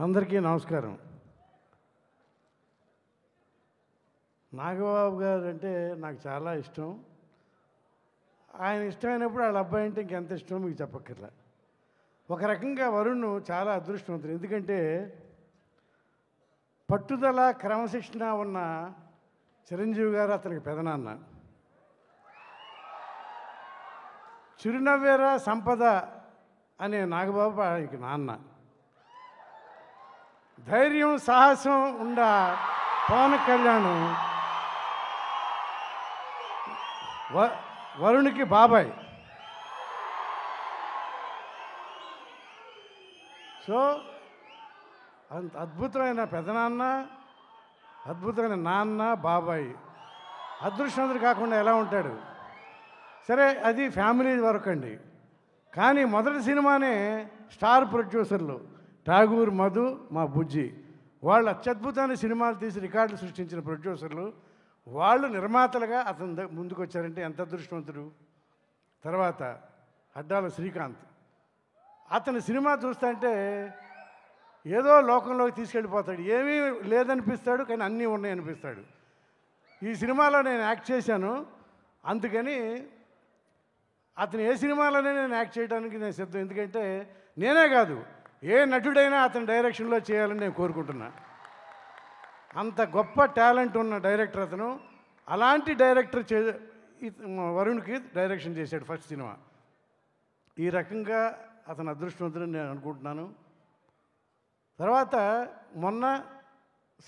అందరికీ నమస్కారం. నాగబాబు గారు అంటే నాకు చాలా ఇష్టం. ఆయన ఇష్టమైనప్పుడు వాళ్ళ అబ్బాయి అంటే ఇంకెంత ఇష్టమో మీకు చెప్పక్కర్లా. ఒక రకంగా వరుణ్ చాలా అదృష్టవంతుడు. ఎందుకంటే పట్టుదల క్రమశిక్షణ ఉన్న చిరంజీవి గారు అతనికి పెదనాన్న. చిరునవ్వేరా సంపద అనే నాగబాబు ఆయనకి నాన్న. ధైర్యం సాహసం ఉండ పవన్ కళ్యాణ్. వ- వరుణ్కి బాబాయ్. సో అంత అద్భుతమైన పెదనాన్న అద్భుతమైన నాన్న బాబాయ్. అదృష్టవంతుడు కాకుండా ఎలా ఉంటాడు? సరే అది ఫ్యామిలీ వరకు అండి కానీ మొదటి సినిమానే స్టార్ ప్రొడ్యూసర్లు. ఠాగూర్ మధు మా బుజ్జి. వాళ్ళు అత్యద్భుతమైన సినిమాలు తీసి రికార్డులు సృష్టించిన ప్రొడ్యూసర్లు. వాళ్ళు నిర్మాతలుగా అతను ముందుకు వచ్చారంటే ఎంత అదృష్టవంతుడు? తర్వాత అడ్డాల శ్రీకాంత్. అతని సినిమా చూస్తుంటే ఏదో లోకంలోకి తీసుకెళ్ళిపోతాడు. ఏమీ లేదనిపిస్తాడు కానీ అన్నీ ఉన్నాయనిపిస్తాడు ఈ సినిమాలో నేను యాక్ట్ చేశాను. అందుకని అతను ఏ సినిమాలోనే నేను యాక్ట్ చేయడానికి నేను సిద్ధం. ఎందుకంటే నేనే కాదు. ఏ నటుడైనా అతని డైరెక్షన్లో చేయాలని నేను కోరుకుంటున్నా. అంత గొప్ప టాలెంట్ ఉన్న డైరెక్టర్ అతను. అలాంటి డైరెక్టర్ చే వరుణ్కి డైరెక్షన్ చేశాడు ఫస్ట్ సినిమా ఈ రకంగా అతను అదృష్టవంతుడని నేను అనుకుంటున్నాను. తర్వాత మొన్న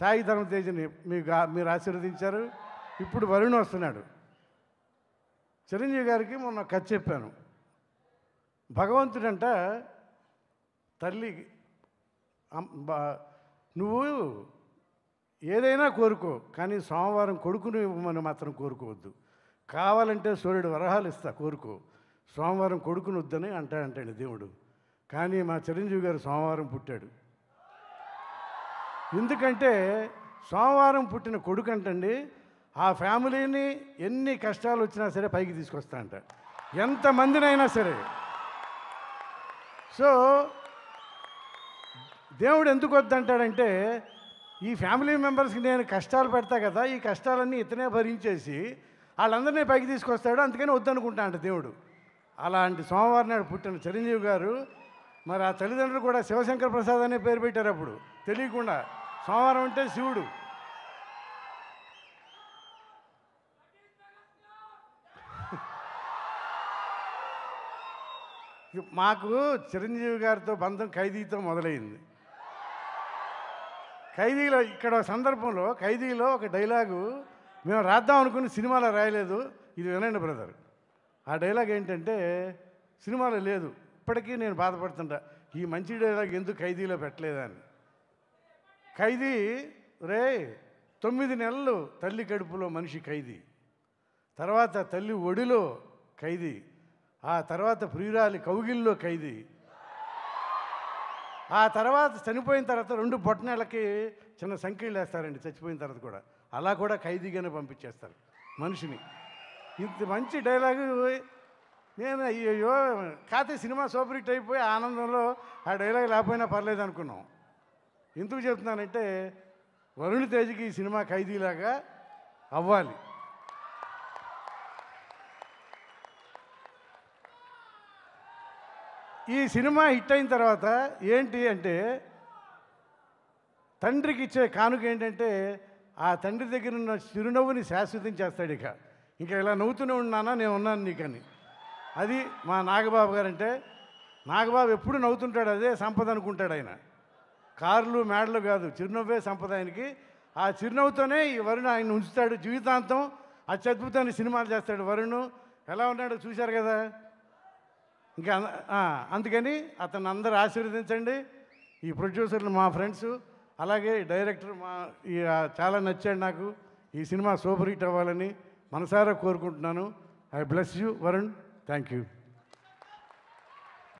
సాయి ధర్మతేజని మీకు మీరు ఆశీర్వదించారు. ఇప్పుడు వరుణ్ వస్తున్నాడు. చిరంజీవి గారికి మొన్న కథ చెప్పాను. భగవంతుడంట తల్లి నువ్వు ఏదైనా కోరుకో కానీ సోమవారం కొడుకుని ఇవ్వమని మాత్రం కోరుకోవద్దు. కావాలంటే సూర్యుడు వరహాలు ఇస్తా కోరుకో. సోమవారం కొడుకుని వద్దని అంటాడంటాడు దేవుడు. కానీ మా చిరంజీవి గారు సోమవారం పుట్టాడు. ఎందుకంటే సోమవారం పుట్టిన కొడుకు అంటండి ఆ ఫ్యామిలీని ఎన్ని కష్టాలు వచ్చినా సరే పైకి తీసుకొస్తా అంట. ఎంతమందినైనా సరే. సో దేవుడు ఎందుకు వద్దంటాడంటే ఈ ఫ్యామిలీ మెంబర్స్కి నేను కష్టాలు పెడతా కదా ఈ కష్టాలన్నీ ఇతనే భరించేసి వాళ్ళందరినీ పైకి తీసుకొస్తాడు అందుకని వద్దనుకుంటా అంట దేవుడు. అలాంటి సోమవారం నాడు పుట్టిన చిరంజీవి గారు మరి ఆ తల్లిదండ్రులు కూడా శివశంకర ప్రసాద్ అనే పేరు పెట్టారు అప్పుడు. తెలియకుండా సోమవారం అంటే శివుడు. మాకు చిరంజీవి గారితో బంధం ఖైదీతో మొదలైంది. ఖైదీలో ఇక్కడ సందర్భంలో ఖైదీలో ఒక డైలాగు మేము రాద్దాం అనుకుని సినిమాలో రాయలేదు. ఇది వినండి బ్రదర్. ఆ డైలాగ్ ఏంటంటే సినిమాలో లేదు. ఇప్పటికీ నేను బాధపడుతుంటా. ఈ మంచి డైలాగ్ ఎందుకు ఖైదీలో పెట్టలేదని. ఖైదీ రే తొమ్మిది నెలలు తల్లి కడుపులో మనిషి ఖైదీ. తర్వాత తల్లి ఒడిలో ఖైదీ. ఆ తర్వాత ప్రియురాలి కౌగిల్లో ఖైదీ. ఆ తర్వాత చనిపోయిన తర్వాత రెండు బొట్టనేళ్ళకి చిన్న సంఖ్యలు వేస్తారండి చచ్చిపోయిన తర్వాత కూడా. అలా కూడా ఖైదీగానే పంపించేస్తారు మనిషిని. ఇంత మంచి డైలాగు నేను అయ్యో కాతే సినిమా సూపరిట్ అయిపోయి ఆనందంలో ఆ డైలాగ్ లేకపోయినా పర్లేదు అనుకున్నాం. ఎందుకు చెప్తున్నానంటే వరుణ్ తేజ్కి ఈ సినిమా ఖైదీలాగా అవ్వాలి. ఈ సినిమా హిట్ అయిన తర్వాత ఏంటి అంటే తండ్రికి ఇచ్చే కానుక ఏంటంటే ఆ తండ్రి దగ్గర ఉన్న చిరునవ్వుని శాశ్వతం చేస్తాడు ఇక. ఇంకా ఇలా నవ్వుతూనే ఉన్నానా? నేను ఉన్నాను నీకని. అది మా నాగబాబు గారంటే నాగబాబు ఎప్పుడు నవ్వుతుంటాడు అదే సంపద అనుకుంటాడు ఆయన. కార్లు మేడలు కాదు చిరునవ్వే సంపద ఆయనకి. ఆ చిరునవ్వుతోనే ఈ వరుణ్ ఆయన ఉంచుతాడు జీవితాంతం. అత్యద్భుతమైన సినిమాలు చేస్తాడు వరుణ్. ఎలా ఉన్నాడో చూశారు కదా? ఇంకా అందుకని అతను అందరు ఆశీర్వదించండి. ఈ ప్రొడ్యూసర్లు మా ఫ్రెండ్స్ అలాగే డైరెక్టర్ మా ఈ చాలా నచ్చాడు నాకు. ఈ సినిమా సూపర్ హిట్ అవ్వాలని మనసారా కోరుకుంటున్నాను. I bless you Varun. Thank you